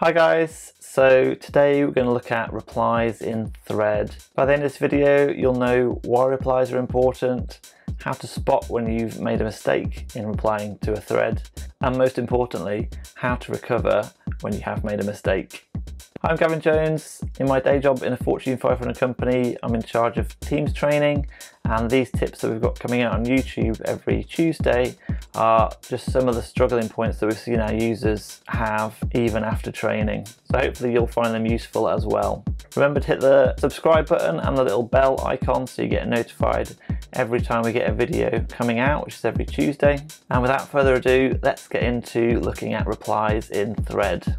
Hi guys, so today we're going to look at replies in Thread. By the end of this video you'll know why replies are important, how to spot when you've made a mistake in replying to a thread, and most importantly, how to recover when you have made a mistake. I'm Gavin Jones. In my day job in a Fortune 500 company, I'm in charge of Teams training and these tips that we've got coming out on YouTube every Tuesday are just some of the struggling points that we've seen our users have even after training. So hopefully you'll find them useful as well. Remember to hit the subscribe button and the little bell icon so you get notified every time we get a video coming out, which is every Tuesday. And without further ado, let's get into looking at replies in Thread.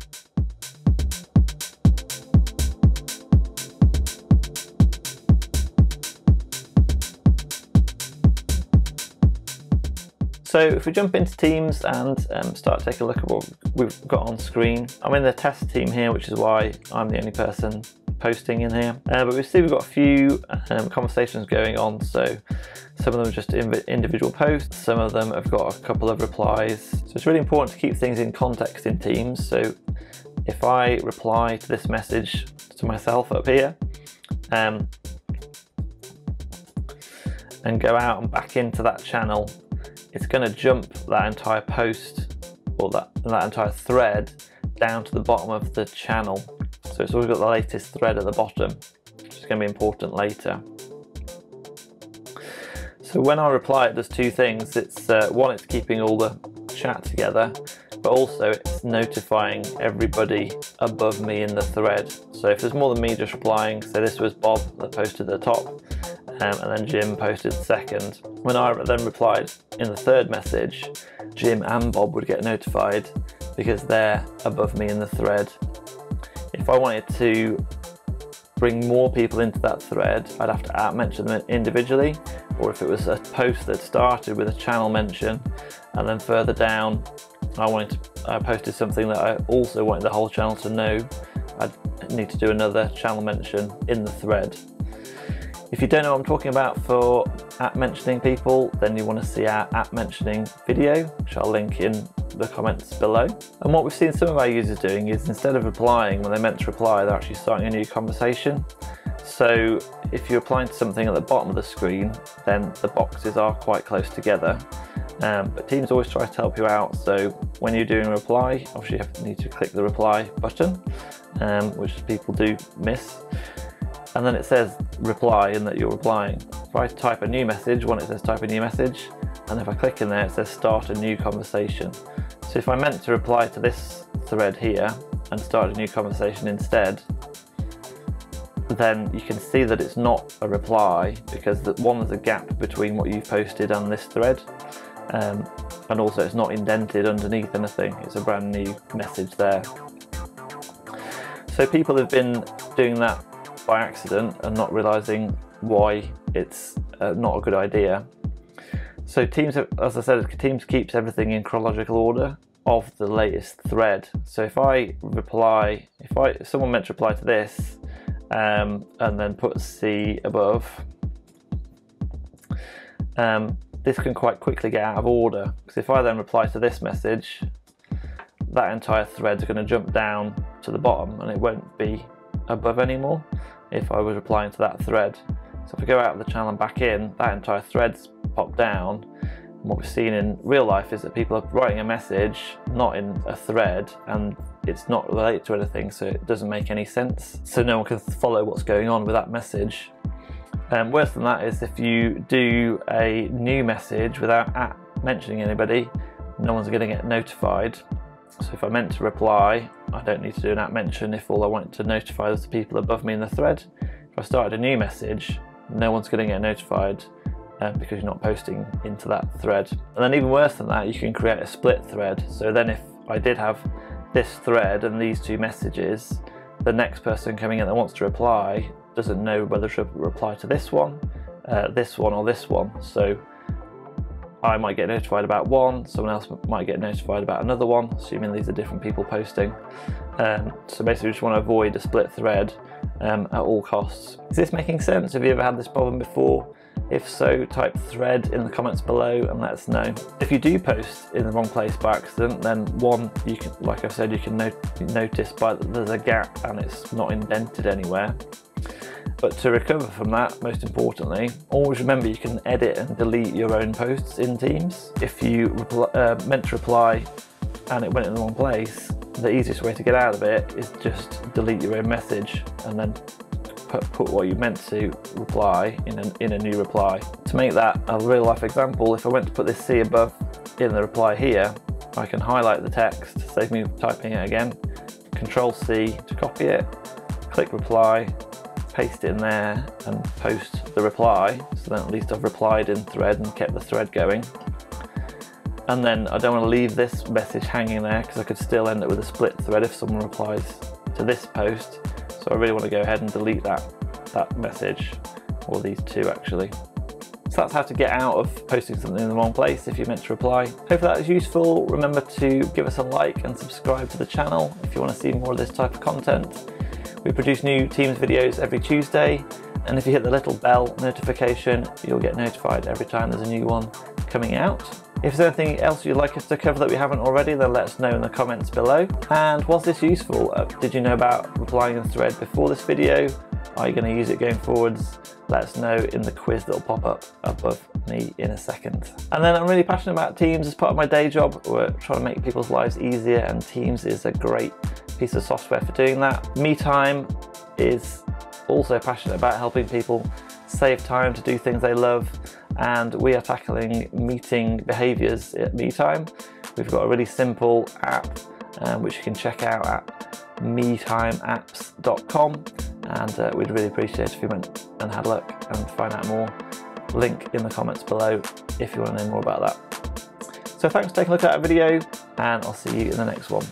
So if we jump into Teams and um, start take a look at what we've got on screen, I'm in the test team here, which is why I'm the only person posting in here. Uh, but we see we've got a few um, conversations going on. So some of them are just individual posts, some of them have got a couple of replies. So it's really important to keep things in context in Teams. So if I reply to this message to myself up here, um, and go out and back into that channel it's going to jump that entire post or that, that entire thread down to the bottom of the channel. So it's always got the latest thread at the bottom, which is going to be important later. So when I reply, it does two things. It's uh, one, it's keeping all the chat together, but also it's notifying everybody above me in the thread. So if there's more than me just replying, so this was Bob that posted at the top, um, and then Jim posted second. When I then replied in the third message, Jim and Bob would get notified because they're above me in the thread. If I wanted to bring more people into that thread, I'd have to mention them individually, or if it was a post that started with a channel mention, and then further down, I wanted to, I posted something that I also wanted the whole channel to know, I'd need to do another channel mention in the thread. If you don't know what I'm talking about for at mentioning people, then you want to see our at mentioning video, which I'll link in the comments below. And what we've seen some of our users doing is instead of replying when they're meant to reply, they're actually starting a new conversation. So if you're applying to something at the bottom of the screen, then the boxes are quite close together. Um, but Teams always try to help you out. So when you're doing a reply, obviously you need to click the reply button, um, which people do miss and then it says reply and that you're replying. If I type a new message, one it says type a new message, and if I click in there it says start a new conversation. So if I meant to reply to this thread here and start a new conversation instead, then you can see that it's not a reply because the, one there's a gap between what you've posted and this thread um, and also it's not indented underneath anything it's a brand new message there so people have been doing that by accident and not realizing why it's uh, not a good idea. So Teams, as I said, Teams keeps everything in chronological order of the latest thread. So if I reply, if I someone meant to reply to this um, and then put C above, um, this can quite quickly get out of order because if I then reply to this message, that entire thread is going to jump down to the bottom and it won't be above anymore if I was replying to that thread. So if I go out of the channel and back in, that entire thread's popped down. And what we've seen in real life is that people are writing a message, not in a thread, and it's not related to anything, so it doesn't make any sense. So no one can follow what's going on with that message. Um, worse than that is if you do a new message without mentioning anybody, no one's going to get notified so if I meant to reply, I don't need to do an at mention if all I want to notify is the people above me in the thread. If I started a new message, no one's going to get notified uh, because you're not posting into that thread. And then even worse than that, you can create a split thread. So then if I did have this thread and these two messages, the next person coming in that wants to reply doesn't know whether to reply to this one, uh, this one or this one. So I might get notified about one, someone else might get notified about another one, assuming these are different people posting. Um, so basically we just want to avoid a split thread um, at all costs. Is this making sense? Have you ever had this problem before? If so, type thread in the comments below and let us know. If you do post in the wrong place by accident, then one, you can, like I said, you can not notice by that there's a gap and it's not indented anywhere. But to recover from that, most importantly, always remember you can edit and delete your own posts in Teams. If you uh, meant to reply and it went in the wrong place, the easiest way to get out of it is just delete your own message and then put, put what you meant to reply in a, in a new reply. To make that a real life example, if I went to put this C above in the reply here, I can highlight the text, save me typing it again, Control C to copy it, click reply, paste it in there and post the reply. So then at least I've replied in thread and kept the thread going. And then I don't want to leave this message hanging there because I could still end up with a split thread if someone replies to this post. So I really want to go ahead and delete that, that message, or these two actually. So that's how to get out of posting something in the wrong place if you're meant to reply. Hopefully that was useful. Remember to give us a like and subscribe to the channel if you want to see more of this type of content. We produce new Teams videos every Tuesday, and if you hit the little bell notification, you'll get notified every time there's a new one coming out. If there's anything else you'd like us to cover that we haven't already, then let us know in the comments below. And was this useful? Uh, did you know about replying in thread before this video? Are you going to use it going forwards? Let us know in the quiz that'll pop up above me in a second. And then I'm really passionate about Teams as part of my day job. We're trying to make people's lives easier and Teams is a great piece of software for doing that. MeeTime is also passionate about helping people save time to do things they love and we are tackling meeting behaviours at MeeTime. We've got a really simple app um, which you can check out at meetimeapps.com and uh, we'd really appreciate if you went and had a look and find out more. Link in the comments below if you want to know more about that. So thanks for taking a look at that video and I'll see you in the next one.